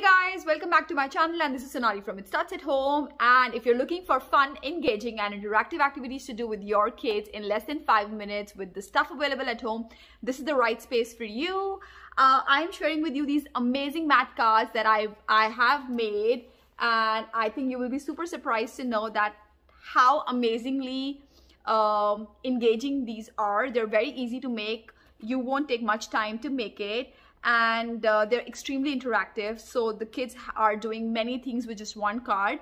Guys, welcome back to my channel and this is Sonali from It Starts at Home and if you're looking for fun, engaging and interactive activities to do with your kids in less than 5 minutes with the stuff available at home, this is the right space for you. Uh, I'm sharing with you these amazing math cards that I've, I have made and I think you will be super surprised to know that how amazingly um, engaging these are. They're very easy to make. You won't take much time to make it and uh, they're extremely interactive. So the kids are doing many things with just one card.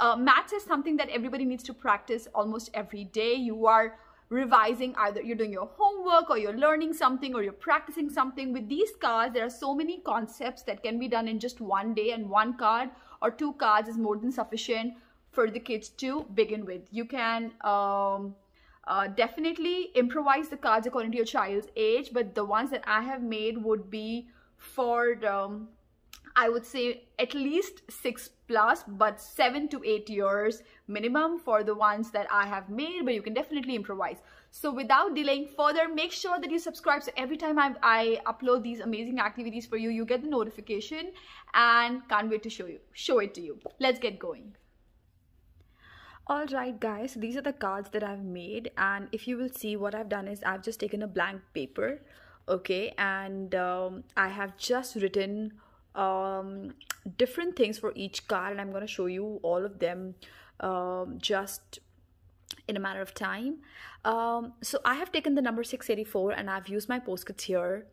Uh, maths is something that everybody needs to practice almost every day. You are revising either you're doing your homework or you're learning something or you're practicing something. With these cards there are so many concepts that can be done in just one day and one card or two cards is more than sufficient for the kids to begin with. You can um, uh, definitely improvise the cards according to your child's age but the ones that I have made would be for um, I would say at least six plus but seven to eight years minimum for the ones that I have made but you can definitely improvise. So without delaying further make sure that you subscribe. So every time I, I upload these amazing activities for you you get the notification and can't wait to show you show it to you. Let's get going Alright guys, these are the cards that I've made and if you will see what I've done is I've just taken a blank paper okay and um, I have just written um, different things for each card and I'm going to show you all of them um, just in a matter of time. Um, so I have taken the number 684 and I've used my postcards here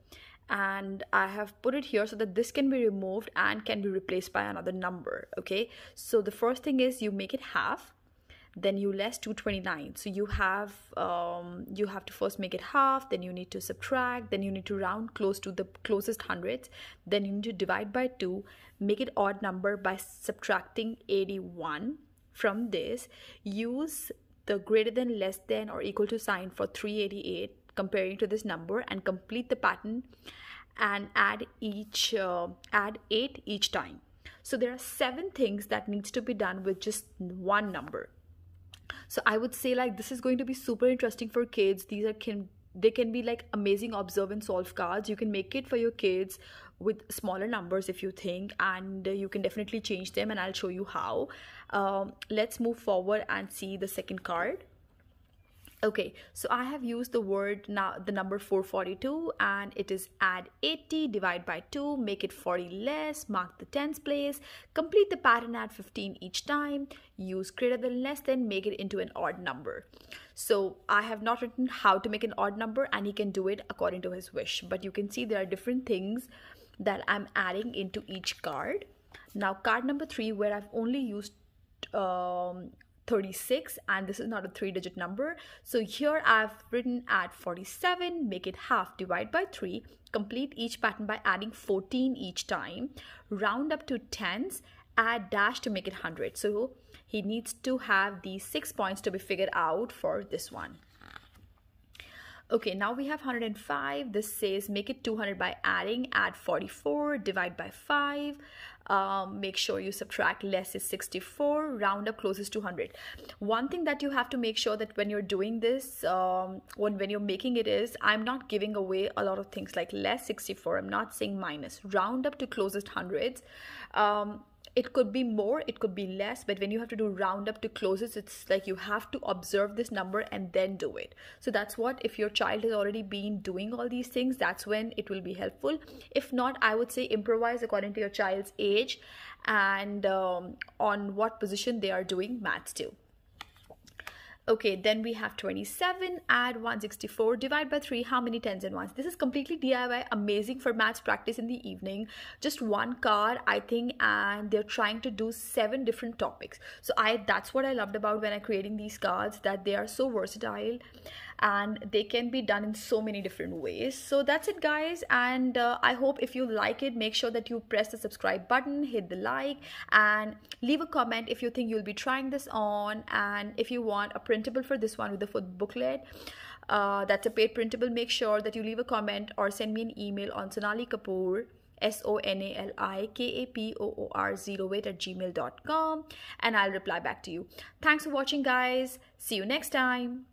and I have put it here so that this can be removed and can be replaced by another number okay so the first thing is you make it half then you less 229 so you have um, you have to first make it half then you need to subtract then you need to round close to the closest hundreds then you need to divide by 2 make it odd number by subtracting 81 from this. Use the greater than less than or equal to sign for 388 comparing to this number and complete the pattern and add each uh, add 8 each time. So there are seven things that needs to be done with just one number so i would say like this is going to be super interesting for kids. These are can they can be like amazing observe and solve cards. You can make it for your kids with smaller numbers if you think and you can definitely change them and i'll show you how. Um, let's move forward and see the second card okay so i have used the word now the number 442 and it is add 80 divide by 2 make it 40 less mark the tens place complete the pattern add 15 each time use greater than less than make it into an odd number. So i have not written how to make an odd number and he can do it according to his wish but you can see there are different things that i'm adding into each card. Now card number three where i've only used um, 36 and this is not a three digit number. So here I've written add 47 make it half divide by 3 complete each pattern by adding 14 each time round up to tens add dash to make it 100 so he needs to have these six points to be figured out for this one. Okay now we have 105 this says make it 200 by adding add 44 divide by 5 um, make sure you subtract less is 64 round up closest to 100 one thing that you have to make sure that when you're doing this um, when, when you're making it is I'm not giving away a lot of things like less 64 I'm not saying minus. Round up to closest hundreds um, it could be more it could be less but when you have to do round up to closes it's like you have to observe this number and then do it. So that's what if your child has already been doing all these things that's when it will be helpful. If not i would say improvise according to your child's age and um, on what position they are doing maths too Okay, then we have 27, add 164, divide by 3, how many tens and ones? This is completely DIY, amazing for maths practice in the evening. Just one card, I think, and they're trying to do seven different topics. So I that's what I loved about when I creating these cards, that they are so versatile and they can be done in so many different ways so that's it guys and uh, i hope if you like it make sure that you press the subscribe button hit the like and leave a comment if you think you'll be trying this on and if you want a printable for this one with the foot booklet uh, that's a paid printable make sure that you leave a comment or send me an email on sonali kapoor S-O-N-A-L-I-K-A-P-O-O-R 08 at gmail.com and I'll reply back to you. Thanks for watching guys. See you next time.